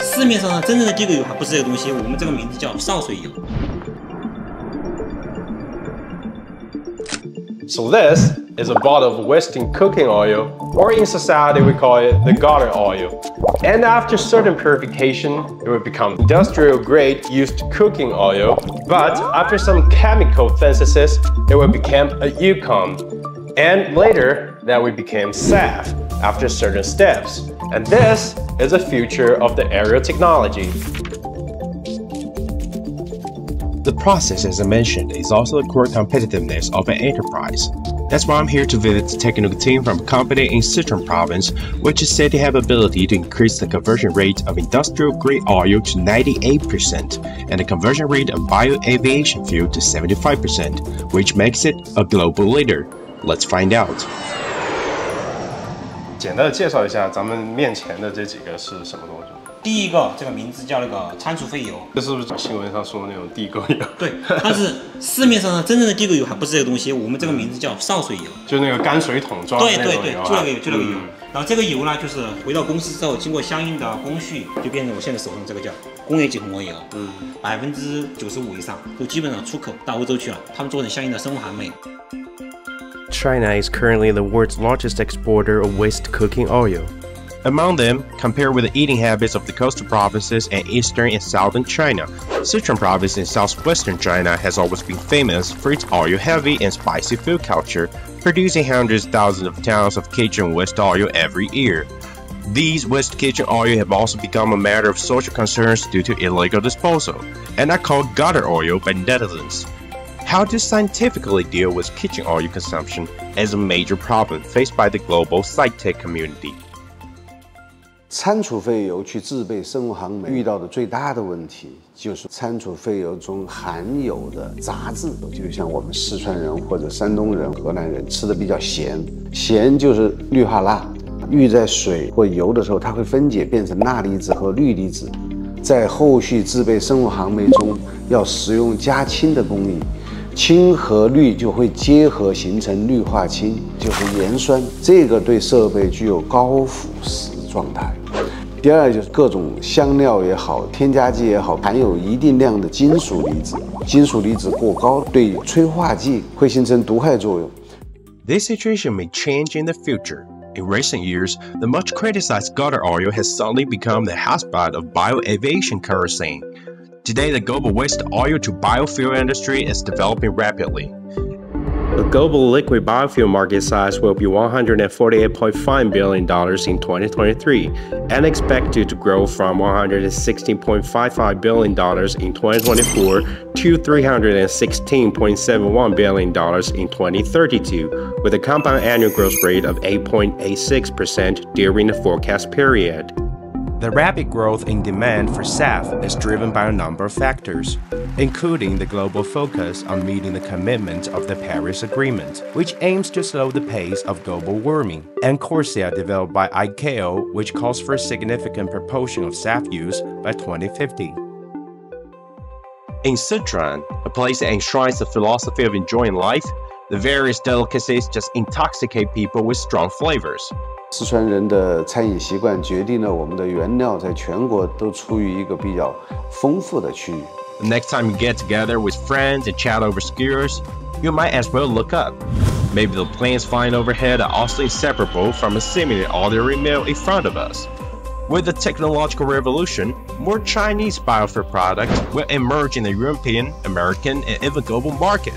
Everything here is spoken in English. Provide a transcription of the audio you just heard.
市面上呢，真正的地沟油还不是这个东西，我们这个名字叫潲水油。So this is a bottle of Western cooking oil, or in society we call it the gutter oil. And after certain purification, it will become industrial grade used cooking oil. But after some chemical synthesis, it will become a Yukon. And later, that we become SAF, after certain steps. And this is the future of the aerial technology. The process, as I mentioned, is also the core competitiveness of an enterprise. That's why I'm here to visit the technical team from a company in Sichuan province, which is said to have ability to increase the conversion rate of industrial grade oil to 98% and the conversion rate of bio-aviation fuel to 75%, which makes it a global leader. Let's find out. 简单的介绍一下咱们面前的这几个是什么东西？第一个，这个名字叫那个餐厨废油，这是不是新闻上说的那种地沟油？对，但是市面上呢，真正的地沟油还不是这个东西，我们这个名字叫潲水油，就那个泔水桶装的对对对，那种油啊就那个油，就那个油嗯。然后这个油呢，就是回到公司之后，经过相应的工序，就变成我现在手上这个叫工业级红油，嗯，百分之九十五以上都基本上出口到欧洲去了，他们做成相应的生物含酶。China is currently the world's largest exporter of waste cooking oil. Among them, compared with the eating habits of the coastal provinces and eastern and southern China, Sichuan province in southwestern China has always been famous for its oil-heavy and spicy food culture, producing hundreds of thousands of tons of kitchen waste oil every year. These waste kitchen oil have also become a matter of social concerns due to illegal disposal, and are called gutter oil by netizens how to scientifically deal with kitchen oil consumption as a major problem faced by the global SciTech community. 餐厨废油去制备生物航煤遇到的最大的问题，就是餐厨废油中含有的杂质。就像我们四川人或者山东人、河南人吃的比较咸，咸就是氯化钠，氯在水或油的时候，它会分解变成钠离子和氯离子。在后续制备生物航煤中，要使用加氢的工艺。氢和氯就会结合形成氯化氢，就是盐酸，这个对设备具有高腐蚀状态。第二就是各种香料也好，添加剂也好，含有一定量的金属离子，金属离子过高对催化剂会形成毒害作用。This situation may change in the future. In recent years, the much criticized gutter oil has suddenly become the hotspot of bioaviation kerosene. Today, the global waste oil to biofuel industry is developing rapidly. The global liquid biofuel market size will be $148.5 billion in 2023 and expected to grow from $116.55 billion in 2024 to $316.71 billion in 2032, with a compound annual growth rate of 8.86% during the forecast period. The rapid growth in demand for SAF is driven by a number of factors, including the global focus on meeting the commitments of the Paris Agreement, which aims to slow the pace of global warming, and CORSIA developed by ICAO, which calls for a significant proportion of SAF use by 2050. In Sichuan, a place that enshrines the philosophy of enjoying life, the various delicacies just intoxicate people with strong flavors. 四川人的餐饮习惯决定了我们的原料在全国都处于一个比较丰富的区域。 The next time you get together with friends and chat over skewers, you might as well look up. Maybe the planes flying overhead are also inseparable from a seemingly ordinary meal in front of us. With the technological revolution, more Chinese biofuel products will emerge in the European, American, and even global market.